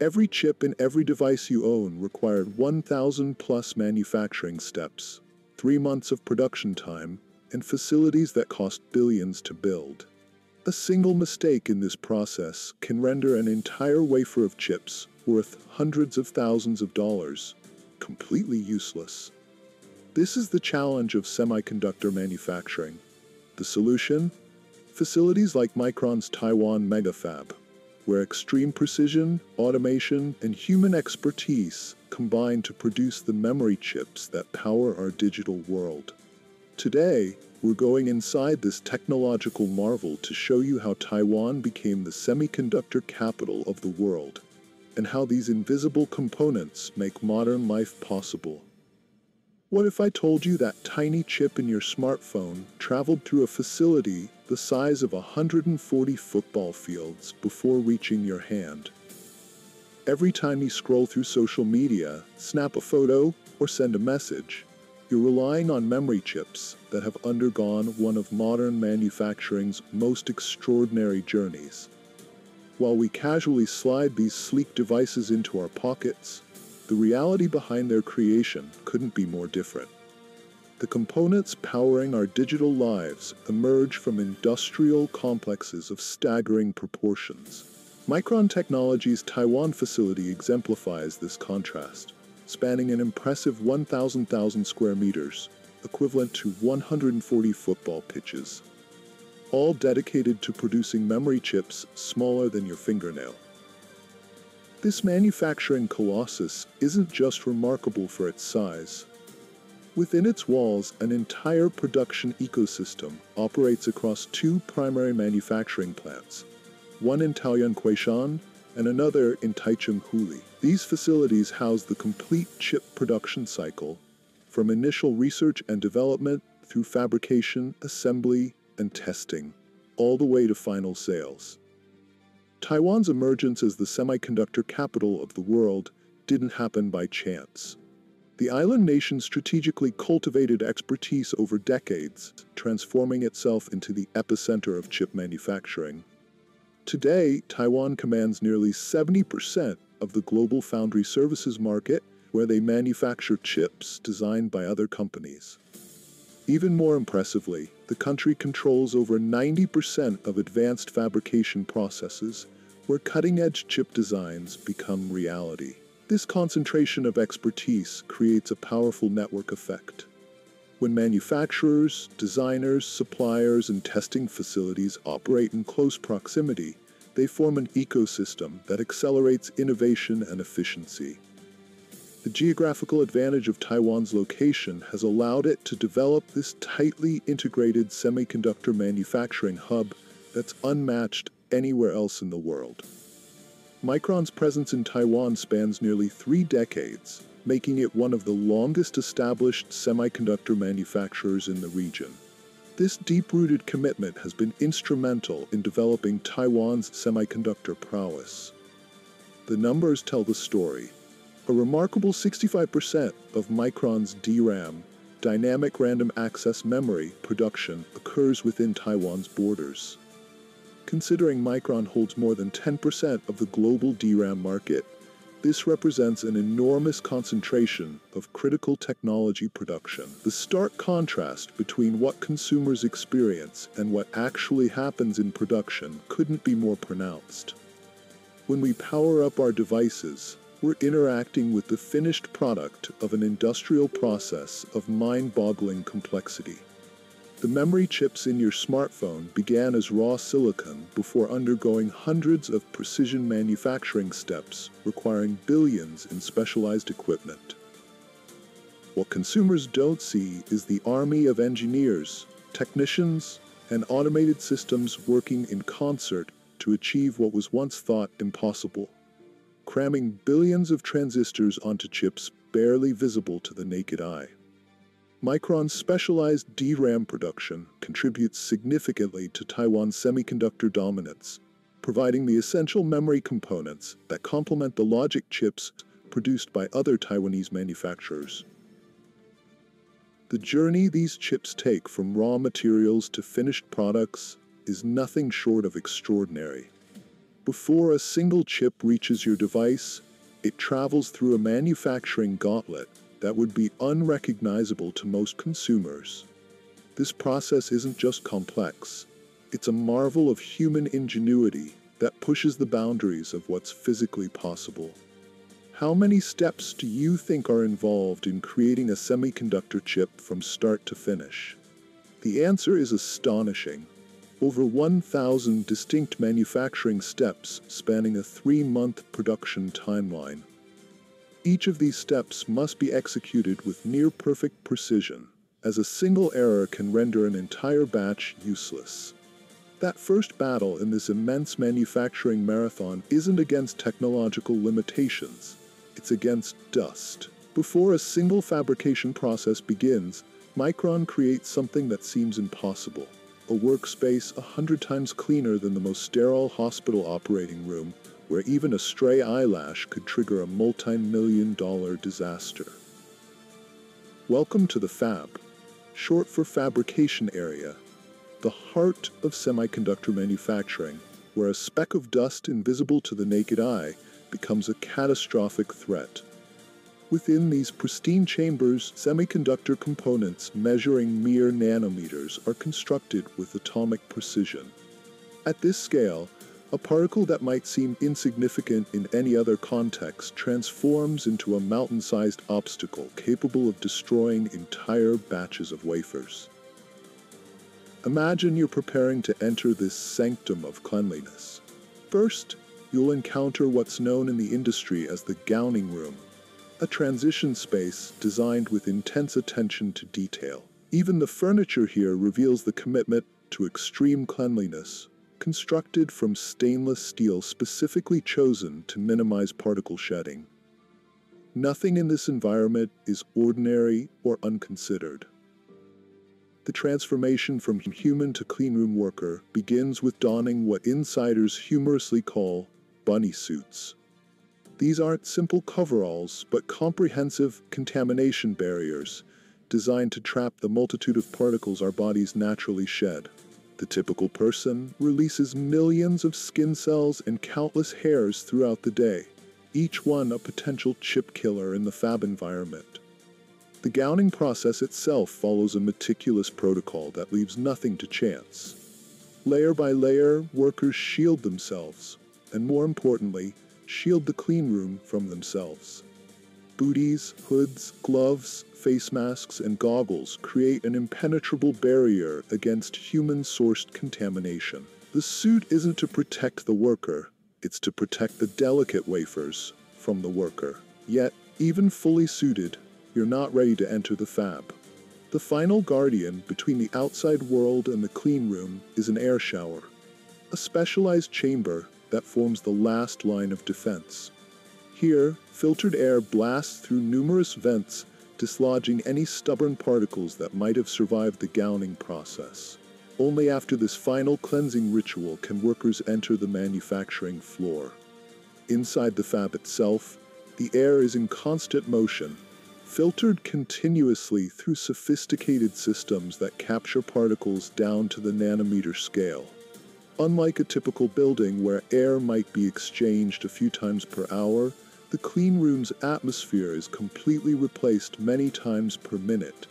Every chip in every device you own required 1,000 plus manufacturing steps, three months of production time, and facilities that cost billions to build. A single mistake in this process can render an entire wafer of chips worth hundreds of thousands of dollars completely useless. This is the challenge of semiconductor manufacturing. The solution? Facilities like Micron's Taiwan Megafab, where extreme precision, automation, and human expertise combine to produce the memory chips that power our digital world. Today, we're going inside this technological marvel to show you how Taiwan became the semiconductor capital of the world, and how these invisible components make modern life possible. What if I told you that tiny chip in your smartphone traveled through a facility the size of 140 football fields before reaching your hand? Every time you scroll through social media, snap a photo, or send a message, you're relying on memory chips that have undergone one of modern manufacturing's most extraordinary journeys. While we casually slide these sleek devices into our pockets, the reality behind their creation couldn't be more different. The components powering our digital lives emerge from industrial complexes of staggering proportions. Micron Technology's Taiwan facility exemplifies this contrast, spanning an impressive 1,000,000 square meters, equivalent to 140 football pitches, all dedicated to producing memory chips smaller than your fingernail. This manufacturing colossus isn't just remarkable for its size. Within its walls, an entire production ecosystem operates across two primary manufacturing plants, one in Taoyuan Kuishan and another in Taichung Huli. These facilities house the complete chip production cycle, from initial research and development through fabrication, assembly, and testing, all the way to final sales. Taiwan's emergence as the semiconductor capital of the world didn't happen by chance. The island nation strategically cultivated expertise over decades, transforming itself into the epicenter of chip manufacturing. Today, Taiwan commands nearly 70% of the global foundry services market, where they manufacture chips designed by other companies. Even more impressively, the country controls over 90% of advanced fabrication processes, where cutting edge chip designs become reality. This concentration of expertise creates a powerful network effect. When manufacturers, designers, suppliers, and testing facilities operate in close proximity, they form an ecosystem that accelerates innovation and efficiency. The geographical advantage of Taiwan's location has allowed it to develop this tightly integrated semiconductor manufacturing hub that's unmatched anywhere else in the world. Micron's presence in Taiwan spans nearly three decades, making it one of the longest established semiconductor manufacturers in the region. This deep rooted commitment has been instrumental in developing Taiwan's semiconductor prowess. The numbers tell the story a remarkable 65% of Micron's DRAM, dynamic random access memory, production occurs within Taiwan's borders. Considering Micron holds more than 10% of the global DRAM market, this represents an enormous concentration of critical technology production. The stark contrast between what consumers experience and what actually happens in production couldn't be more pronounced. When we power up our devices, we're interacting with the finished product of an industrial process of mind boggling complexity. The memory chips in your smartphone began as raw silicon before undergoing hundreds of precision manufacturing steps requiring billions in specialized equipment. What consumers don't see is the army of engineers, technicians, and automated systems working in concert to achieve what was once thought impossible cramming billions of transistors onto chips barely visible to the naked eye. Micron's specialized DRAM production contributes significantly to Taiwan's semiconductor dominance, providing the essential memory components that complement the logic chips produced by other Taiwanese manufacturers. The journey these chips take from raw materials to finished products is nothing short of extraordinary. Before a single chip reaches your device, it travels through a manufacturing gauntlet that would be unrecognizable to most consumers. This process isn't just complex, it's a marvel of human ingenuity that pushes the boundaries of what's physically possible. How many steps do you think are involved in creating a semiconductor chip from start to finish? The answer is astonishing. Over 1,000 distinct manufacturing steps spanning a three month production timeline. Each of these steps must be executed with near perfect precision, as a single error can render an entire batch useless. That first battle in this immense manufacturing marathon isn't against technological limitations, it's against dust. Before a single fabrication process begins, Micron creates something that seems impossible. A workspace a hundred times cleaner than the most sterile hospital operating room, where even a stray eyelash could trigger a multi-million dollar disaster. Welcome to the Fab, short for Fabrication Area, the heart of semiconductor manufacturing, where a speck of dust invisible to the naked eye becomes a catastrophic threat. Within these pristine chambers, semiconductor components measuring mere nanometers are constructed with atomic precision. At this scale, a particle that might seem insignificant in any other context transforms into a mountain sized obstacle capable of destroying entire batches of wafers. Imagine you're preparing to enter this sanctum of cleanliness. First, you'll encounter what's known in the industry as the gowning room, a transition space designed with intense attention to detail. Even the furniture here reveals the commitment to extreme cleanliness, constructed from stainless steel specifically chosen to minimize particle shedding. Nothing in this environment is ordinary or unconsidered. The transformation from human to cleanroom worker begins with donning what insiders humorously call bunny suits. These aren't simple coveralls, but comprehensive contamination barriers designed to trap the multitude of particles our bodies naturally shed. The typical person releases millions of skin cells and countless hairs throughout the day, each one a potential chip killer in the fab environment. The gowning process itself follows a meticulous protocol that leaves nothing to chance. Layer by layer, workers shield themselves, and more importantly, shield the clean room from themselves. Booties, hoods, gloves, face masks, and goggles create an impenetrable barrier against human sourced contamination. The suit isn't to protect the worker, it's to protect the delicate wafers from the worker. Yet, even fully suited, you're not ready to enter the fab. The final guardian between the outside world and the clean room is an air shower, a specialized chamber that forms the last line of defense. Here, filtered air blasts through numerous vents, dislodging any stubborn particles that might have survived the gowning process. Only after this final cleansing ritual can workers enter the manufacturing floor. Inside the fab itself, the air is in constant motion, filtered continuously through sophisticated systems that capture particles down to the nanometer scale. Unlike a typical building where air might be exchanged a few times per hour, the clean room's atmosphere is completely replaced many times per minute,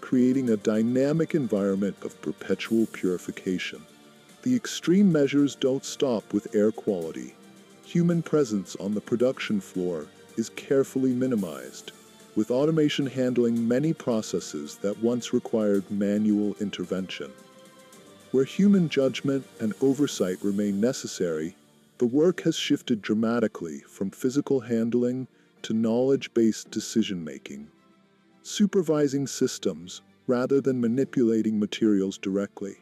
creating a dynamic environment of perpetual purification. The extreme measures don't stop with air quality. Human presence on the production floor is carefully minimized, with automation handling many processes that once required manual intervention. Where human judgment and oversight remain necessary, the work has shifted dramatically from physical handling to knowledge based decision making, supervising systems rather than manipulating materials directly.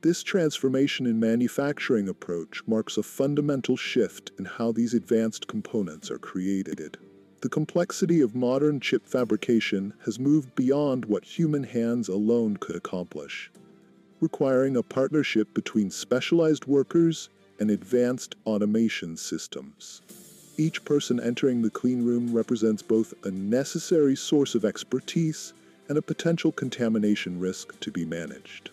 This transformation in manufacturing approach marks a fundamental shift in how these advanced components are created. The complexity of modern chip fabrication has moved beyond what human hands alone could accomplish, requiring a partnership between specialized workers and advanced automation systems. Each person entering the clean room represents both a necessary source of expertise and a potential contamination risk to be managed.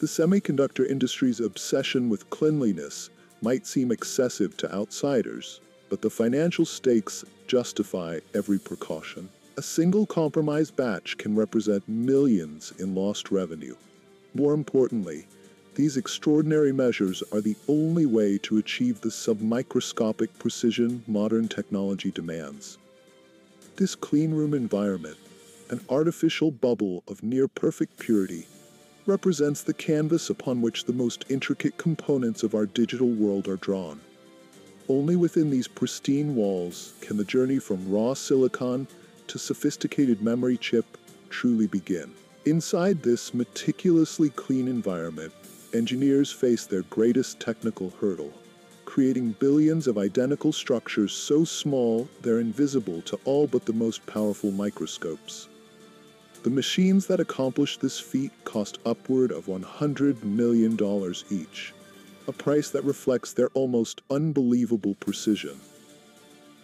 The semiconductor industry's obsession with cleanliness might seem excessive to outsiders, but the financial stakes justify every precaution. A single compromised batch can represent millions in lost revenue. More importantly, these extraordinary measures are the only way to achieve the submicroscopic precision modern technology demands. This cleanroom environment, an artificial bubble of near perfect purity, represents the canvas upon which the most intricate components of our digital world are drawn. Only within these pristine walls can the journey from raw silicon to sophisticated memory chip truly begin. Inside this meticulously clean environment, engineers face their greatest technical hurdle, creating billions of identical structures so small they're invisible to all but the most powerful microscopes. The machines that accomplish this feat cost upward of $100 million each, a price that reflects their almost unbelievable precision.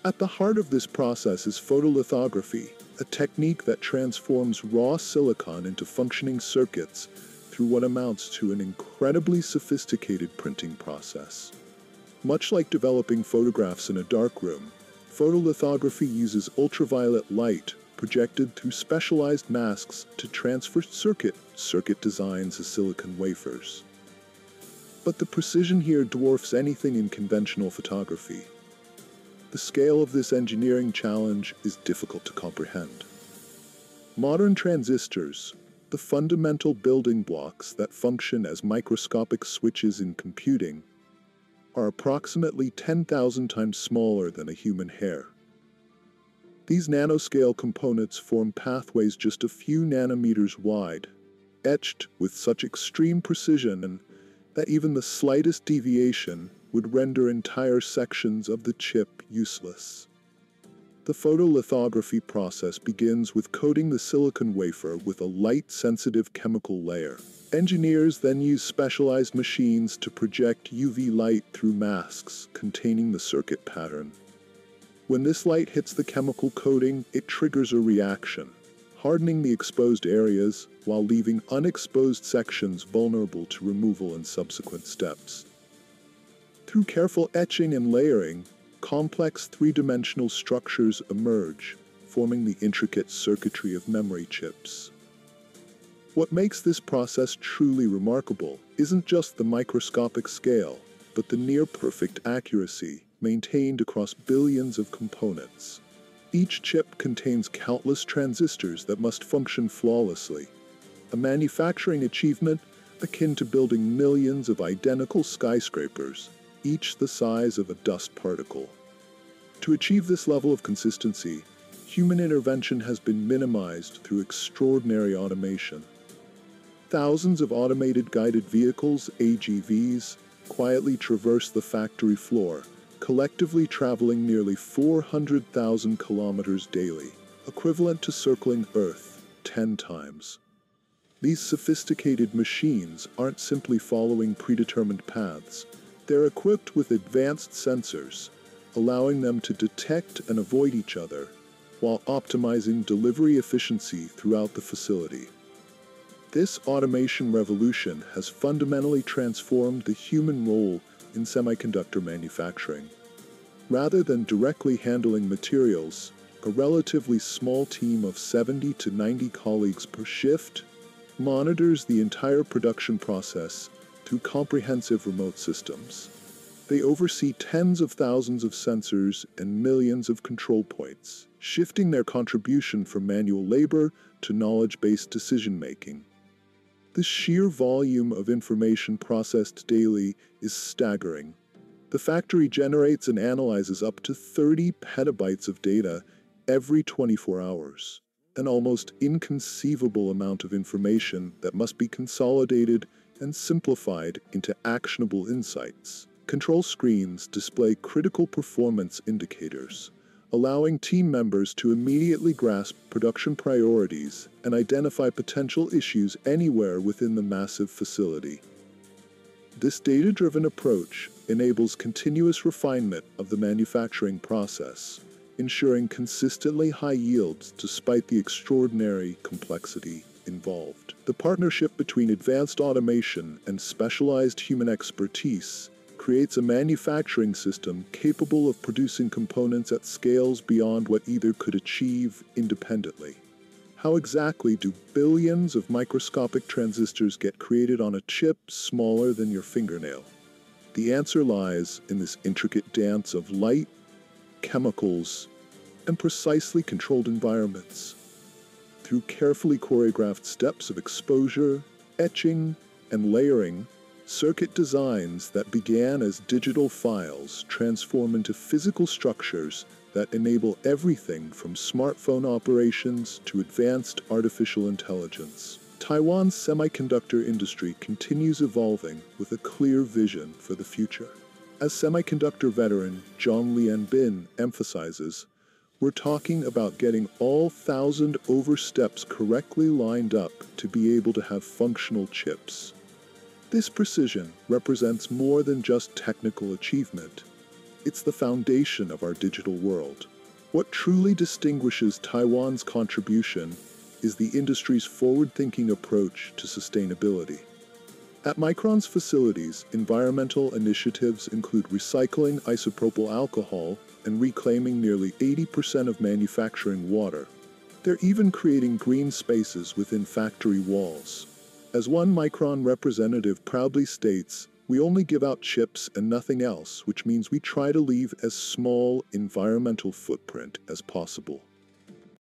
At the heart of this process is photolithography, a technique that transforms raw silicon into functioning circuits through what amounts to an incredibly sophisticated printing process. Much like developing photographs in a darkroom, photolithography uses ultraviolet light projected through specialized masks to transfer circuit circuit designs as silicon wafers. But the precision here dwarfs anything in conventional photography. The scale of this engineering challenge is difficult to comprehend. Modern transistors, the fundamental building blocks that function as microscopic switches in computing, are approximately 10,000 times smaller than a human hair. These nanoscale components form pathways just a few nanometers wide, etched with such extreme precision that even the slightest deviation would render entire sections of the chip useless. The photolithography process begins with coating the silicon wafer with a light-sensitive chemical layer. Engineers then use specialized machines to project UV light through masks containing the circuit pattern. When this light hits the chemical coating, it triggers a reaction, hardening the exposed areas while leaving unexposed sections vulnerable to removal in subsequent steps. Through careful etching and layering, complex three-dimensional structures emerge, forming the intricate circuitry of memory chips. What makes this process truly remarkable isn't just the microscopic scale, but the near-perfect accuracy maintained across billions of components. Each chip contains countless transistors that must function flawlessly, a manufacturing achievement akin to building millions of identical skyscrapers each the size of a dust particle. To achieve this level of consistency, human intervention has been minimized through extraordinary automation. Thousands of automated guided vehicles, AGVs, quietly traverse the factory floor, collectively traveling nearly 400,000 kilometers daily, equivalent to circling Earth 10 times. These sophisticated machines aren't simply following predetermined paths, they're equipped with advanced sensors, allowing them to detect and avoid each other while optimizing delivery efficiency throughout the facility. This automation revolution has fundamentally transformed the human role in semiconductor manufacturing. Rather than directly handling materials, a relatively small team of 70 to 90 colleagues per shift monitors the entire production process through comprehensive remote systems. They oversee tens of thousands of sensors and millions of control points, shifting their contribution from manual labor to knowledge-based decision-making. The sheer volume of information processed daily is staggering. The factory generates and analyzes up to 30 petabytes of data every 24 hours, an almost inconceivable amount of information that must be consolidated and simplified into actionable insights. Control screens display critical performance indicators, allowing team members to immediately grasp production priorities and identify potential issues anywhere within the massive facility. This data-driven approach enables continuous refinement of the manufacturing process, ensuring consistently high yields despite the extraordinary complexity involved. The partnership between advanced automation and specialized human expertise creates a manufacturing system capable of producing components at scales beyond what either could achieve independently. How exactly do billions of microscopic transistors get created on a chip smaller than your fingernail? The answer lies in this intricate dance of light, chemicals, and precisely controlled environments. Through carefully choreographed steps of exposure, etching, and layering, circuit designs that began as digital files transform into physical structures that enable everything from smartphone operations to advanced artificial intelligence. Taiwan's semiconductor industry continues evolving with a clear vision for the future. As semiconductor veteran John Lian Bin emphasizes, we're talking about getting all thousand oversteps correctly lined up to be able to have functional chips. This precision represents more than just technical achievement. It's the foundation of our digital world. What truly distinguishes Taiwan's contribution is the industry's forward-thinking approach to sustainability. At Micron's facilities, environmental initiatives include recycling isopropyl alcohol and reclaiming nearly 80% of manufacturing water. They're even creating green spaces within factory walls. As one Micron representative proudly states, we only give out chips and nothing else, which means we try to leave as small environmental footprint as possible.